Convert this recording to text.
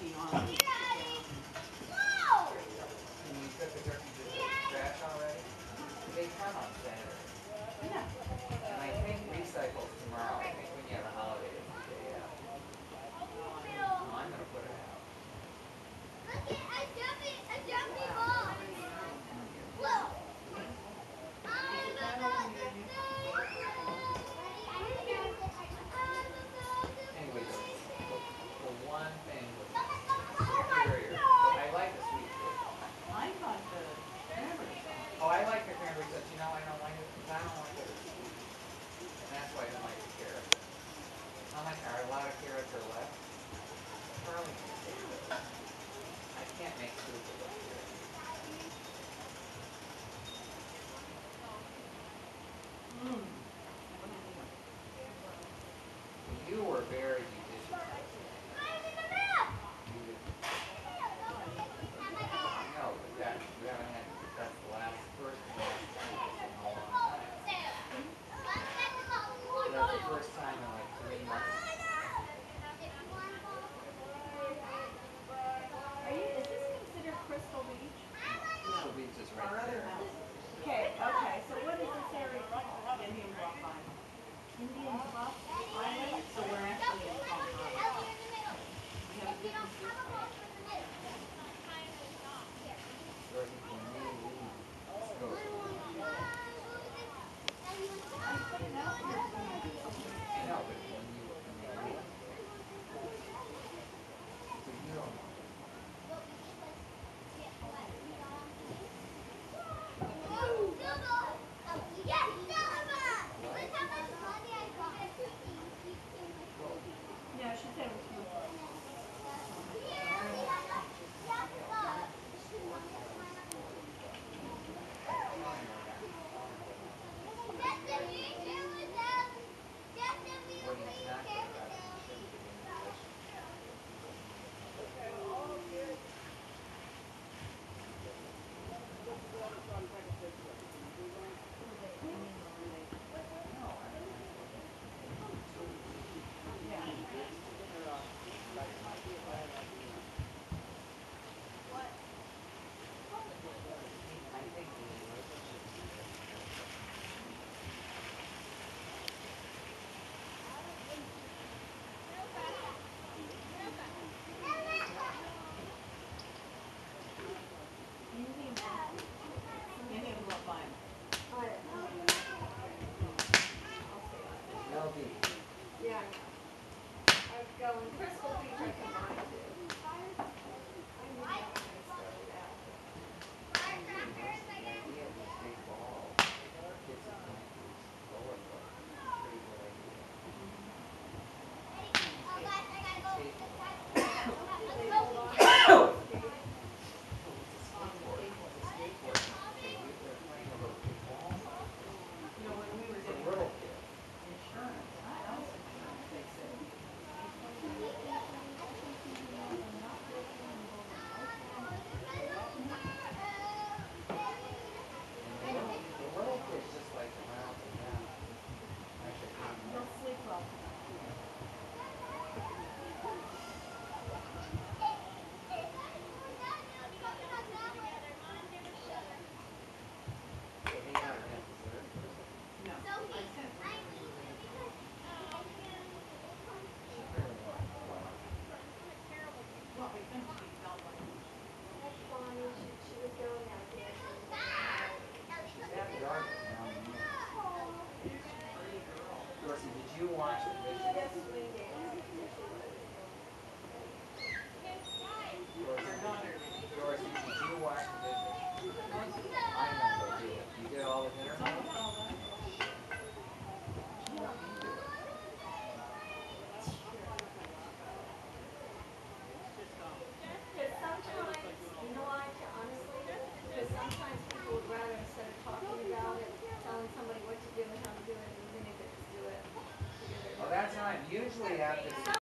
key turkey on Saturday. I. our other house. Okay, okay, so what is this area called? Indian Bluffline. Indian Bluffline. of going crystal feature combined. Dorsey, did you watch the video? usually at this